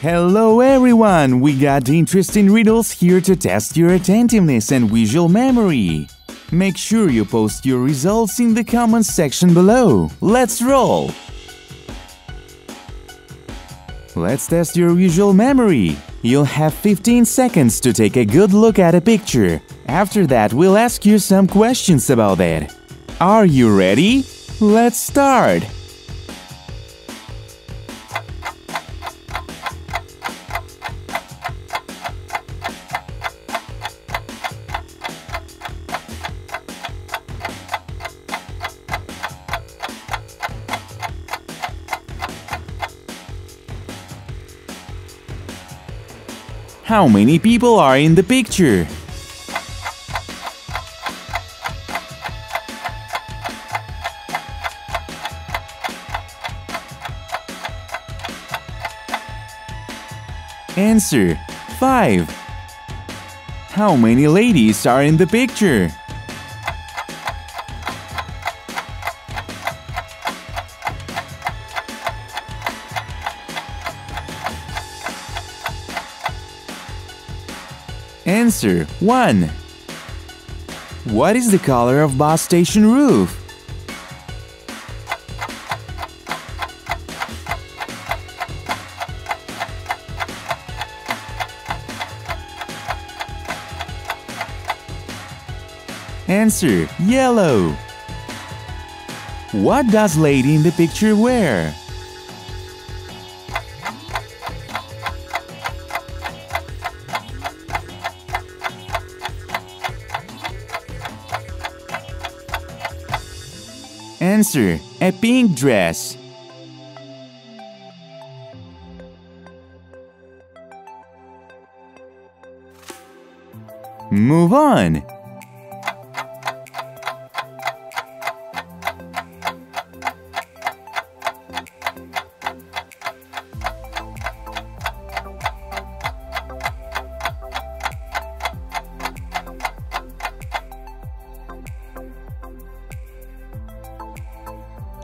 Hello everyone! We got interesting riddles here to test your attentiveness and visual memory. Make sure you post your results in the comments section below. Let's roll! Let's test your visual memory. You'll have 15 seconds to take a good look at a picture. After that, we'll ask you some questions about it. Are you ready? Let's start! How many people are in the picture? Answer 5. How many ladies are in the picture? Answer 1. What is the color of bus station roof? Answer yellow. What does lady in the picture wear? Answer a pink dress. Move on.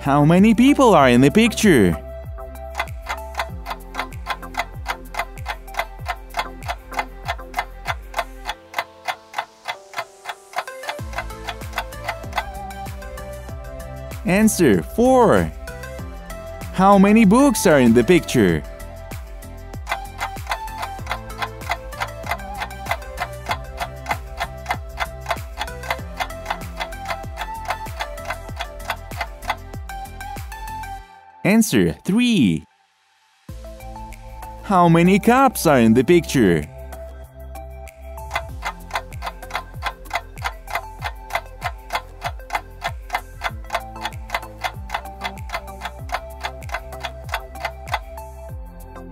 How many people are in the picture? Answer 4. How many books are in the picture? Answer 3. How many cups are in the picture?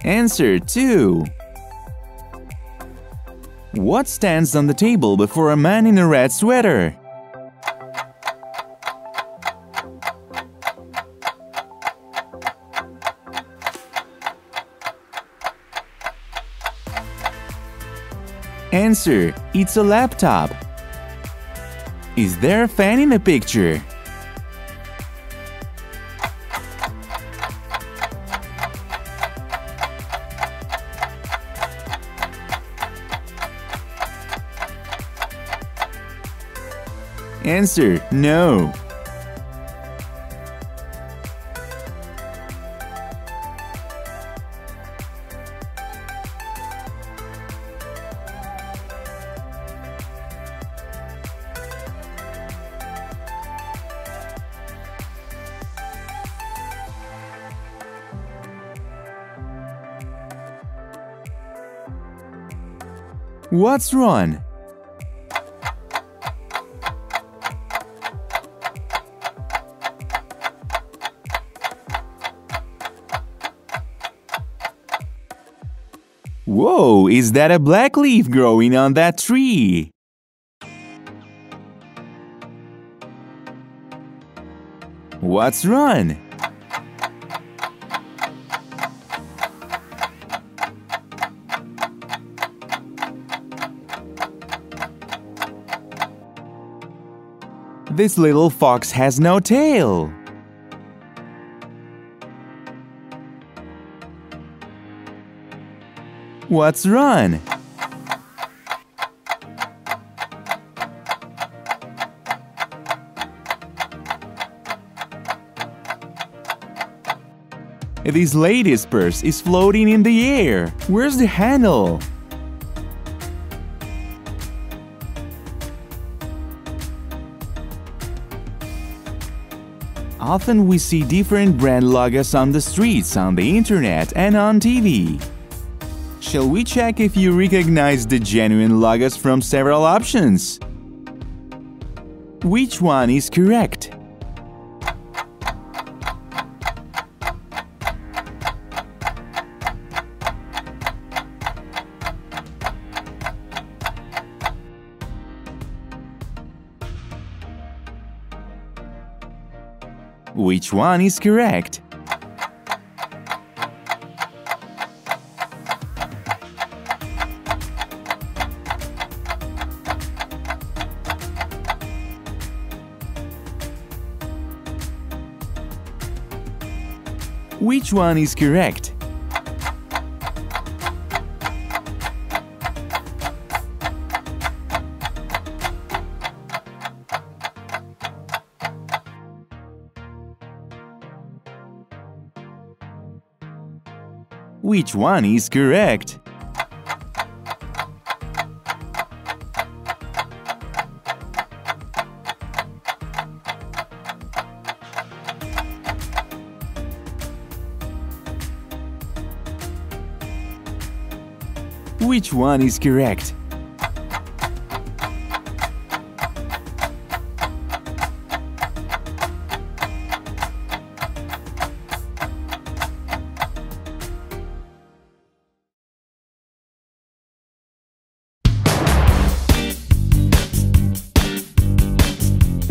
Answer 2. What stands on the table before a man in a red sweater? Answer, it's a laptop. Is there a fan in the picture? Answer, no. What's wrong? Whoa, is that a black leaf growing on that tree? What's wrong? This little fox has no tail. What's run? This lady's purse is floating in the air. Where's the handle? Often we see different brand logos on the streets, on the internet, and on TV. Shall we check if you recognize the genuine logos from several options? Which one is correct? Which one is correct? Which one is correct? Which one is correct? Which one is correct?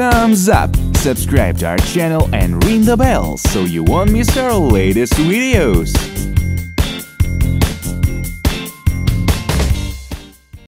Thumbs up! Subscribe to our channel and ring the bell so you won't miss our latest videos.